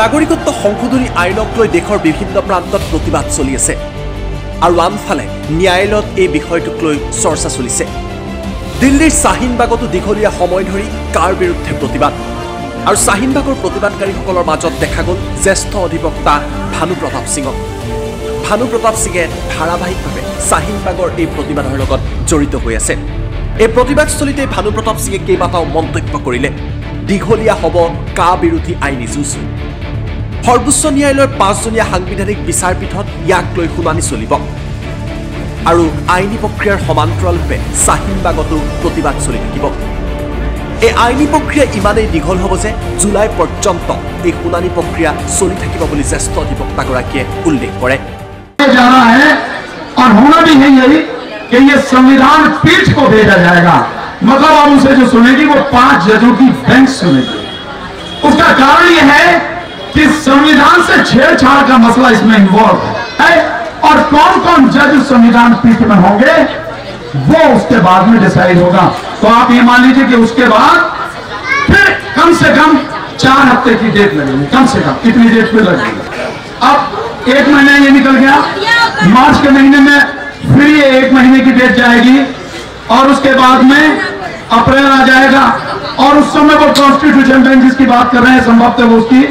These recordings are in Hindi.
নাগৰিকত্ব সংশোধনী আইনক লৈ দেশৰ বিভিন্ন প্ৰান্তত প্ৰতিবাদ চলি আছে। আৰু আনফালে ন্যায়ালয়ত এই বিষয়টোক লৈ চৰ্চা চলিছে। দিল্লীৰ শ্বাহিনবাগতো দীঘলীয়া সময় ধৰি কাৰ বিৰুদ্ধে প্ৰতিবাদ? আৰু শ্বাহিনবাগৰ প্ৰতিবাদকাৰীসকলৰ মাজত দেখা গ'ল জ্যেষ্ঠ অধিবক্তা ভানু প্ৰতাপ সিঙক। ভানু প্ৰতাপ সিঙে ধাৰাবাহিকভাৱে শ্বাহিনবাগৰ এই প্ৰতিবাদৰ লগত জড়িত হৈ আছে। এই প্ৰতিবাদস্থলীতে ভানু প্ৰতাপ সিঙে কেইবাটাও মন্তব্য কৰিলে। দীঘলীয়া হ'ব কা বিৰোধী আইনী যুঁজ। সৰ্বোচ্চ ন্যায়ালয়ৰ পাঁচজনীয়া সাংবিধানিক বিচাৰপীঠত ইয়াক লৈ শুনানি চলিব আৰু আইনী প্ৰক্ৰিয়াৰ সমান্তৰালভাৱে শ্বাহিনবাগতো প্ৰতিবাদ চলি থাকিব এই আইনী প্ৰক্ৰিয়া ইমানেই দীঘল হ'ব যে জুলাই পৰ্যন্ত এই শুনানি প্ৰক্ৰিয়া চলি থাকিব বুলি জ্যেষ্ঠ অধিবক্তাগৰাকীয়ে উল্লেখ কৰে जाना है और होना भी है यही कि ये संविधान पीठ को भेजा जाएगा मतलब अब उसे जो सुनेगी वो पांच जजों की बेंच सुनेगी उसका कारण यह है कि संविधान से छेड़छाड़ का मसला इसमें इन्वॉल्व है। और कौन कौन जज संविधान पीठ में होंगे? वो उसके बाद में डिसाइड होगा। तो आप ये मान लीजिए कि उसके बाद फिर कम से कम चार हफ़्ते की डेट लगेगी। कम से कम। इतनी डेट पे लगेगी। अब एक महीना ये निकल गया। मार्च के महीने में फिर ये एक महीने की डेट जाएगी। और उसके बाद में अप्रैल आ जाएगा। और उस समय वो कॉन्स्टिट्यूशन बेंच जिसकी बात कर रहे हैं संभवतः वो उसकी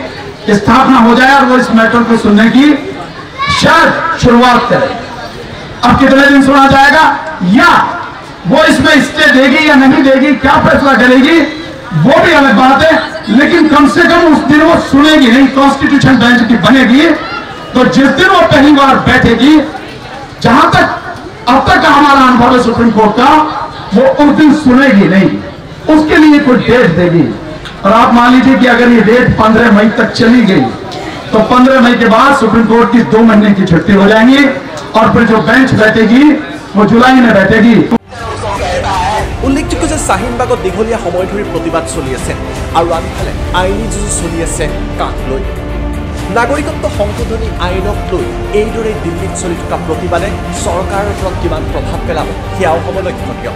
स्थापना हो जाए और वो इस मैटर को सुनने की शायद शुरुआत करे। अब कितने दिन सुना जाएगा? या वो इसमें स्टे देगी या नहीं देगी, क्या फैसला करेगी, वो भी अलग बात है, लेकिन कम से कम उस दिन वो सुनेगी, नहीं कॉन्स्टिट्यूशन बेंच की बनेगी तो जिस दिन वो पहली बार बैठेगी, जहाँ तक, अब तक हमारा अनुभव है सुप्रीम कोर्ट का, वो उस दिन सुनेगी नहीं, उसके लिए कोई डेट देगी। और आप मान लीजिए कि अगर ये डेट पंद्रह मई तक चली गई तो पंद्रह मई के बाद सुप्रीम कोर्ट की दो महीने की छुट्टी हो जाएंगी और फिर जो बेंच बैठेगी वो जुलाई में बैठेगी উল্লেখযোগ্য যে শ্বাহিনবাগত দীঘলীয়া সময় ধৰি প্ৰতিবাদ চলি আছে আৰু আনফালে আইনী যুঁজ চলি আছে কাক লৈ নাগৰিকত্ব সংশোধনী আইনক লৈ এইদৰে দিল্লীত চলি থকা প্ৰতিবাদে চৰকাৰৰ ওপৰত কিমান প্ৰভাৱ পেলাব সেয়াও হ'ব লক্ষণীয়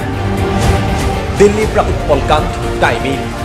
দিল্লীৰ পৰা উৎপল কান্ত টাইম এইট